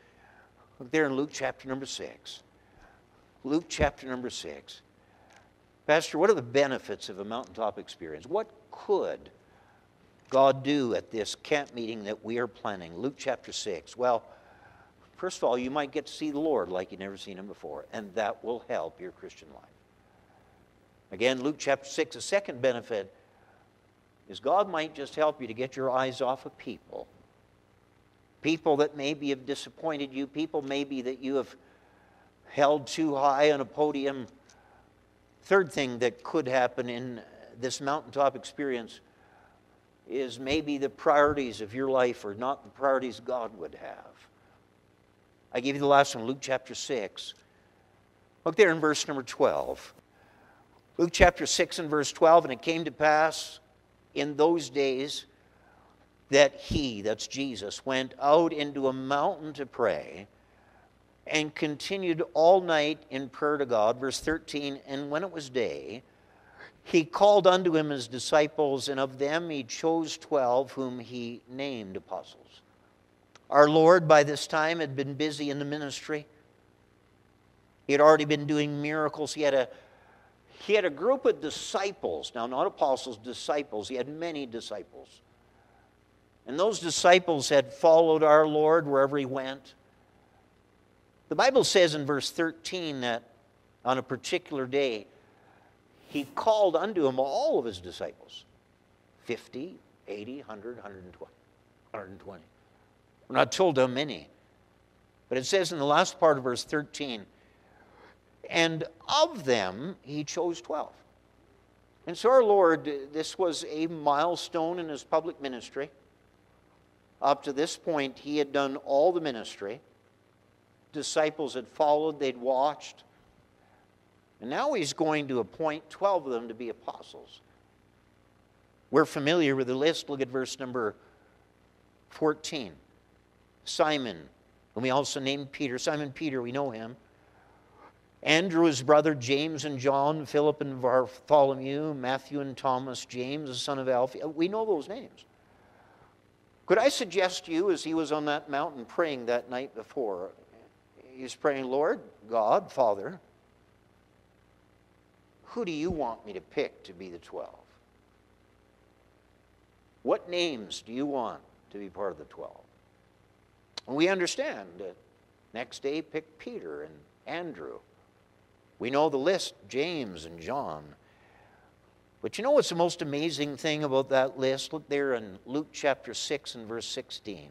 A: Look there in Luke chapter number 6. Luke chapter number 6. Pastor, what are the benefits of a mountaintop experience? What could God do at this camp meeting that we are planning? Luke chapter 6. Well, first of all, you might get to see the Lord like you've never seen him before, and that will help your Christian life. Again, Luke chapter 6, the second benefit is God might just help you to get your eyes off of people. People that maybe have disappointed you, people maybe that you have held too high on a podium. Third thing that could happen in this mountaintop experience is maybe the priorities of your life are not the priorities God would have. I gave you the last one, Luke chapter 6. Look there in verse number 12. Luke chapter 6 and verse 12, and it came to pass in those days that he, that's Jesus, went out into a mountain to pray and continued all night in prayer to God. Verse 13, and when it was day, he called unto him his disciples, and of them he chose twelve, whom he named apostles. Our Lord, by this time, had been busy in the ministry. He had already been doing miracles. He had a he had a group of disciples, now not apostles, disciples. He had many disciples. And those disciples had followed our Lord wherever he went. The Bible says in verse 13 that on a particular day, he called unto him all of his disciples 50, 80, 100, 120. 120. We're not told how many. But it says in the last part of verse 13, and of them, he chose 12. And so, our Lord, this was a milestone in his public ministry. Up to this point, he had done all the ministry. Disciples had followed, they'd watched. And now he's going to appoint 12 of them to be apostles. We're familiar with the list. Look at verse number 14. Simon, whom we also named Peter. Simon Peter, we know him. Andrew, his brother, James and John, Philip and Bartholomew, Matthew and Thomas, James, the son of Alphaeus. We know those names. Could I suggest to you, as he was on that mountain praying that night before, he's praying, Lord, God, Father, who do you want me to pick to be the 12? What names do you want to be part of the 12? And we understand that next day pick Peter and Andrew. We know the list James and John. But you know what's the most amazing thing about that list? Look there in Luke chapter 6 and verse 16.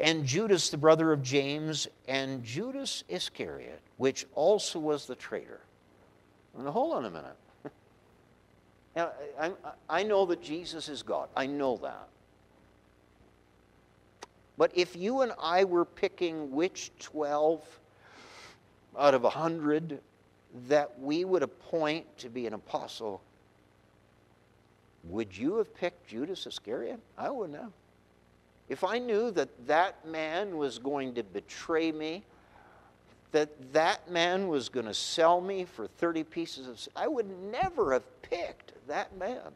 A: And Judas, the brother of James, and Judas Iscariot, which also was the traitor. Now, hold on a minute. now, I, I know that Jesus is God. I know that. But if you and I were picking which 12 out of a hundred that we would appoint to be an apostle, would you have picked Judas Iscariot? I wouldn't have. If I knew that that man was going to betray me, that that man was going to sell me for 30 pieces of I would never have picked that man.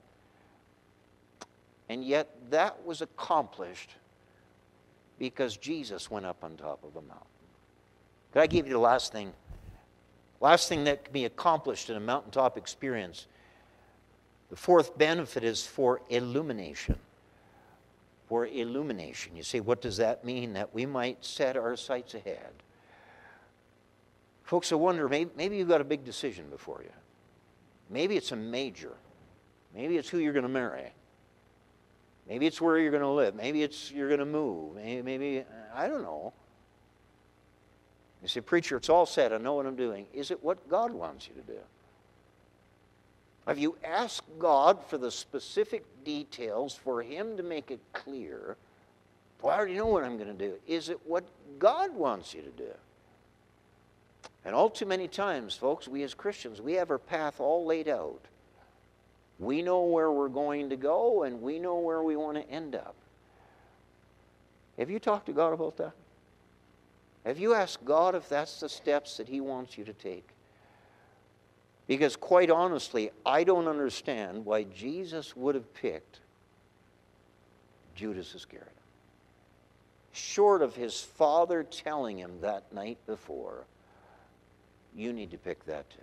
A: And yet that was accomplished because Jesus went up on top of a mountain. Could I give you the last thing? Last thing that can be accomplished in a mountaintop experience. The fourth benefit is for illumination. For illumination. You say, what does that mean? That we might set our sights ahead. Folks, I wonder maybe, maybe you've got a big decision before you. Maybe it's a major. Maybe it's who you're going to marry. Maybe it's where you're going to live. Maybe it's you're going to move. Maybe, maybe I don't know. You say, preacher, it's all said. I know what I'm doing. Is it what God wants you to do? Have you asked God for the specific details for Him to make it clear? Well, I already know what I'm going to do. Is it what God wants you to do? And all too many times, folks, we as Christians, we have our path all laid out. We know where we're going to go and we know where we want to end up. Have you talked to God about that? Have you asked God if that's the steps that He wants you to take? Because, quite honestly, I don't understand why Jesus would have picked Judas Iscariot. Short of his father telling him that night before, you need to pick that too.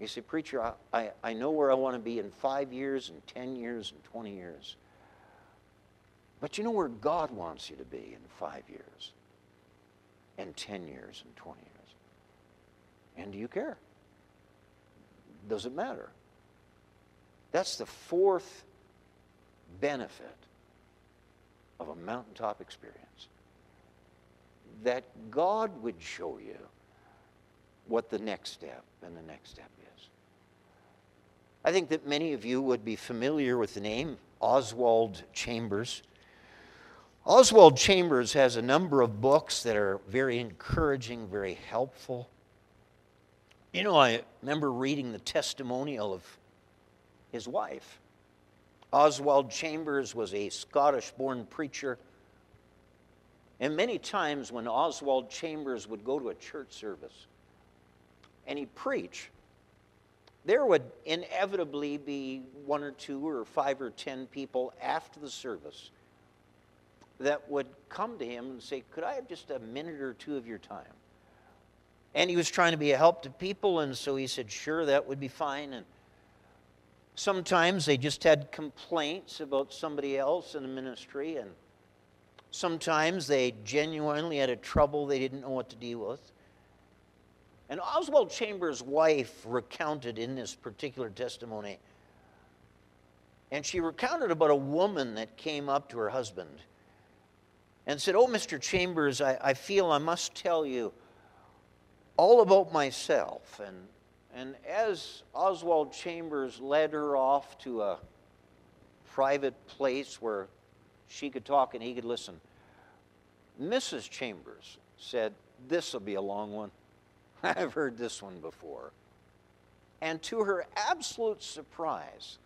A: You say, Preacher, I, I, I know where I want to be in five years, and 10 years, and 20 years. But you know where God wants you to be in five years, and 10 years, and 20 years. And do you care? Does it matter? That's the fourth benefit of a mountaintop experience. That God would show you what the next step and the next step is. I think that many of you would be familiar with the name Oswald Chambers. Oswald Chambers has a number of books that are very encouraging, very helpful. You know, I remember reading the testimonial of his wife. Oswald Chambers was a Scottish born preacher. And many times when Oswald Chambers would go to a church service, and he'd preach, there would inevitably be one or two or five or ten people after the service that would come to him and say, Could I have just a minute or two of your time? And he was trying to be a help to people, and so he said, Sure, that would be fine. And sometimes they just had complaints about somebody else in the ministry, and sometimes they genuinely had a trouble they didn't know what to deal with. And Oswald Chambers' wife recounted in this particular testimony, and she recounted about a woman that came up to her husband and said, Oh, Mr. Chambers, I, I feel I must tell you all about myself. And, and as Oswald Chambers led her off to a private place where she could talk and he could listen, Mrs. Chambers said, This will be a long one. I've heard this one before. And to her absolute surprise,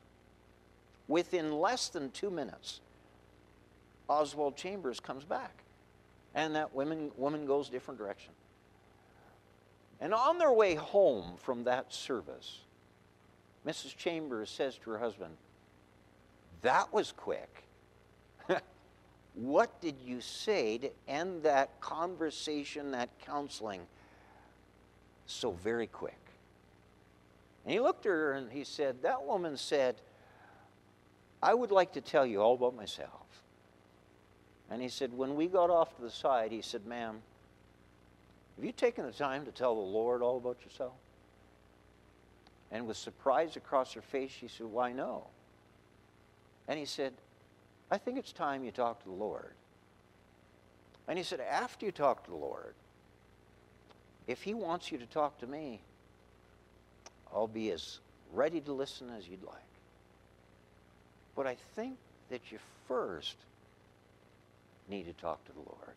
A: within less than two minutes, Oswald Chambers comes back. And that woman, woman goes different direction. And on their way home from that service, Mrs. Chambers says to her husband, That was quick. what did you say to end that conversation, that counseling? so very quick. And he looked at her and he said, That woman said, I would like to tell you all about myself. And he said, When we got off to the side, he said, Ma'am, have you taken the time to tell the Lord all about yourself? And with surprise across her face, she said, Why no? And he said, I think it's time you talk to the Lord. And he said, After you talk to the Lord, if he wants you to talk to me, I'll be as ready to listen as you'd like. But I think that you first need to talk to the Lord.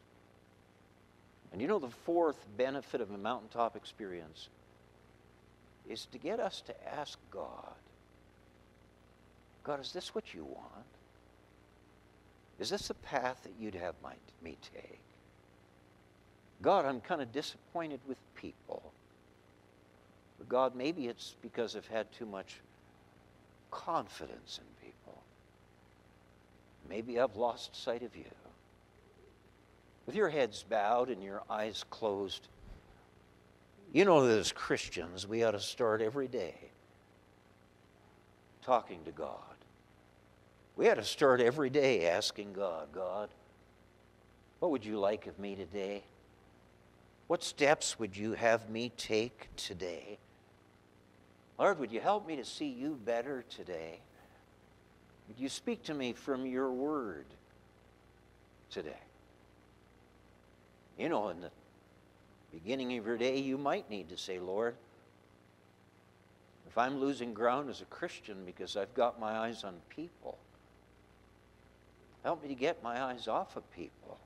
A: And you know, the fourth benefit of a mountaintop experience is to get us to ask God God, is this what you want? Is this the path that you'd have my, me take? God, I'm kind of disappointed with people. But God, maybe it's because I've had too much confidence in people. Maybe I've lost sight of you. With your heads bowed and your eyes closed, you know that as Christians, we ought to start every day talking to God. We ought to start every day asking God, God, what would you like of me today? What steps would you have me take today? Lord, would you help me to see you better today? Would you speak to me from your word today? You know, in the beginning of your day, you might need to say, Lord, if I'm losing ground as a Christian because I've got my eyes on people, help me to get my eyes off of people.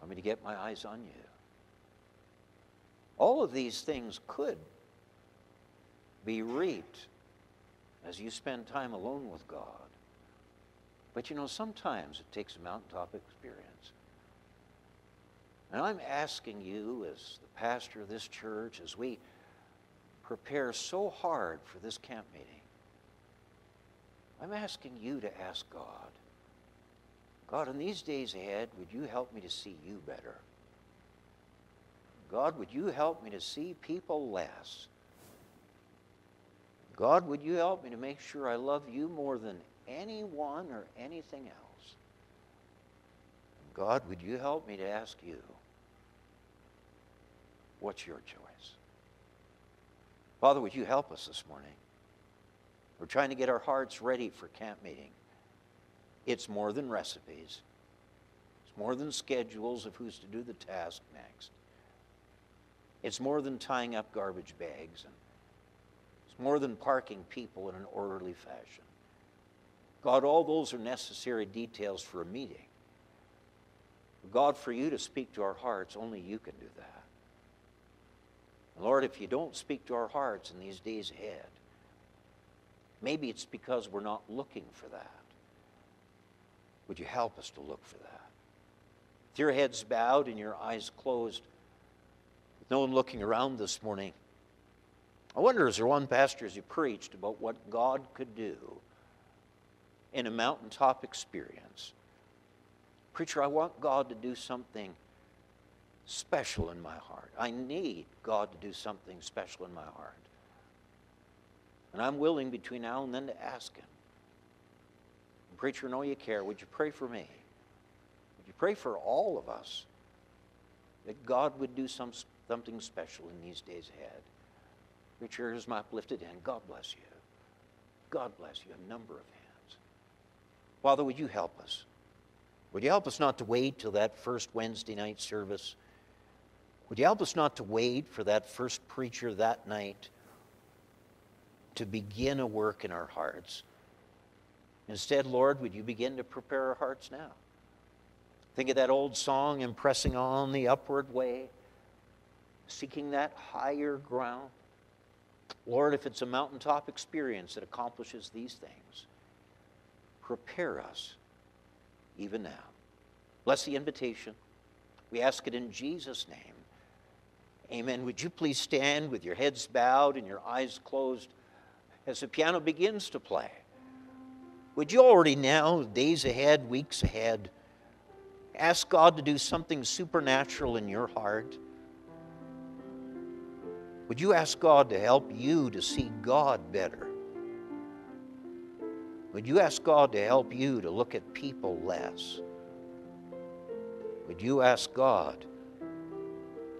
A: Help me to get my eyes on you. All of these things could be reaped as you spend time alone with God. But you know, sometimes it takes a mountaintop experience. And I'm asking you, as the pastor of this church, as we prepare so hard for this camp meeting, I'm asking you to ask God, God, in these days ahead, would you help me to see you better? God, would you help me to see people less? God, would you help me to make sure I love you more than anyone or anything else? God, would you help me to ask you, what's your choice? Father, would you help us this morning? We're trying to get our hearts ready for camp meeting. It's more than recipes. It's more than schedules of who's to do the task next. It's more than tying up garbage bags and it's more than parking people in an orderly fashion. God, all those are necessary details for a meeting. God, for you to speak to our hearts, only you can do that. Lord, if you don't speak to our hearts in these days ahead, maybe it's because we're not looking for that. Would you help us to look for that? With your heads bowed and your eyes closed, with no one looking around this morning, I wonder, is there one pastor as he preached about what God could do in a mountaintop experience? Preacher, I want God to do something special in my heart. I need God to do something special in my heart. And I'm willing between now and then to ask Him. Preacher, know you care. Would you pray for me? Would you pray for all of us that God would do some, something special in these days ahead? Preacher, here's my uplifted hand. God bless you. God bless you. A number of hands. Father, would you help us? Would you help us not to wait till that first Wednesday night service? Would you help us not to wait for that first preacher that night to begin a work in our hearts? Instead, Lord, would you begin to prepare our hearts now? Think of that old song, I'm Pressing on the Upward Way, seeking that higher ground. Lord, if it's a mountaintop experience that accomplishes these things, prepare us even now. Bless the invitation. We ask it in Jesus' name. Amen. Would you please stand with your heads bowed and your eyes closed as the piano begins to play? Would you already now, days ahead, weeks ahead, ask God to do something supernatural in your heart? Would you ask God to help you to see God better? Would you ask God to help you to look at people less? Would you ask God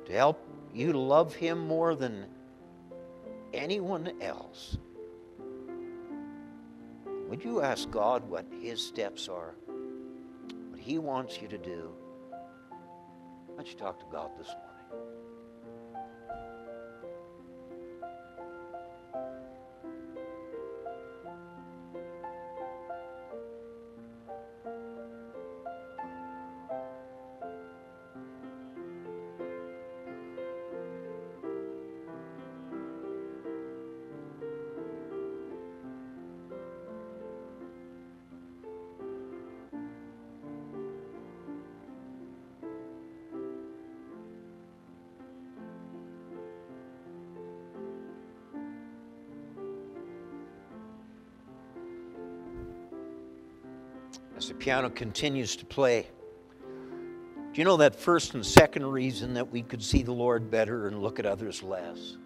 A: to help you love Him more than anyone else? Would you ask God what His steps are, what He wants you to do? Why don't you talk to God this morning? As the piano continues to play. Do you know that first and second reason that we could see the Lord better and look at others less?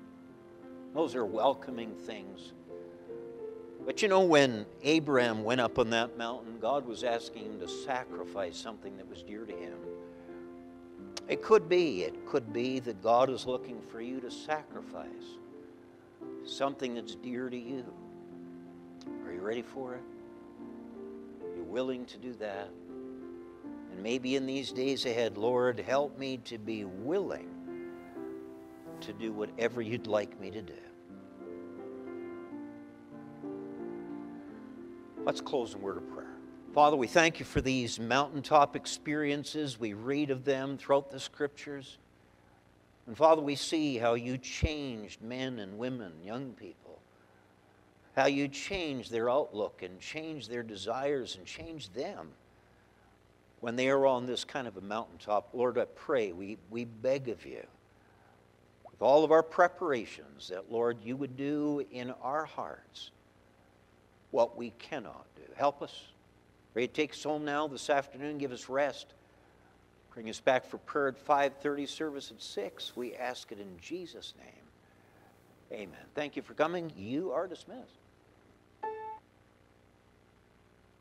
A: Those are welcoming things. But you know, when Abraham went up on that mountain, God was asking him to sacrifice something that was dear to him. It could be, it could be that God is looking for you to sacrifice something that's dear to you. Are you ready for it? Willing to do that? And maybe in these days ahead, Lord, help me to be willing to do whatever you'd like me to do. Let's close in word of prayer. Father, we thank you for these mountaintop experiences. We read of them throughout the scriptures. And Father, we see how you changed men and women, young people, how you change their outlook and change their desires and change them when they are on this kind of a mountaintop. Lord, I pray, we, we beg of you, with all of our preparations, that, Lord, you would do in our hearts what we cannot do. Help us. To take us home now this afternoon, give us rest. Bring us back for prayer at 5:30, service at 6. We ask it in Jesus' name. Amen. Thank you for coming. You are dismissed.